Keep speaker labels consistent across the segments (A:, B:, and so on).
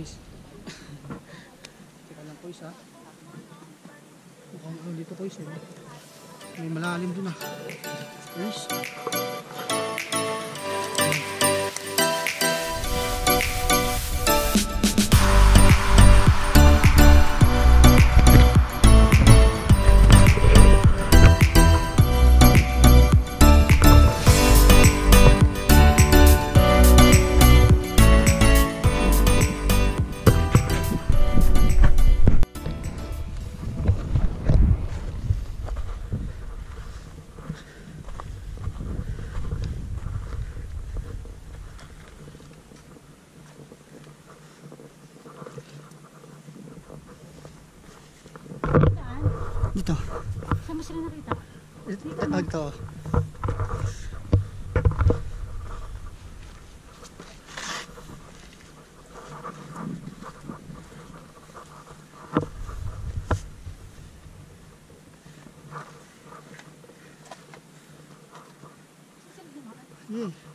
A: Kuis. Teka lang kuis ha. Mukhang ano dito kuis eh. May malalim dun ah. Kuis. Dito.
B: Saan mo sila nakita?
A: Ito. Ito. Yay.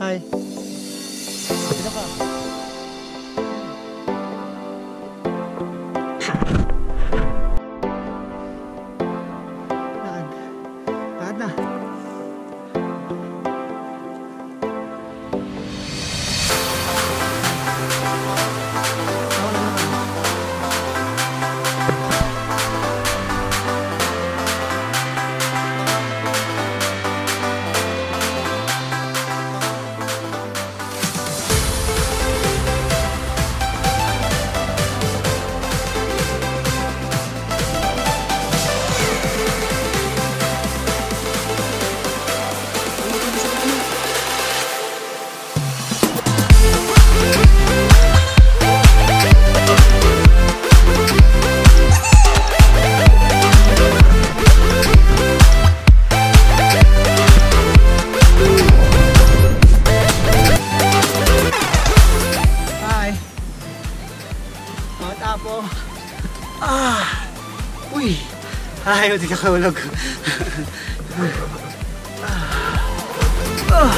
A: 嗨谁 Uy! Ayaw, di nakaulog. Ah,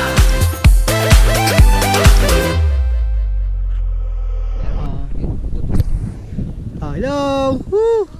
A: ah, hello! Woo!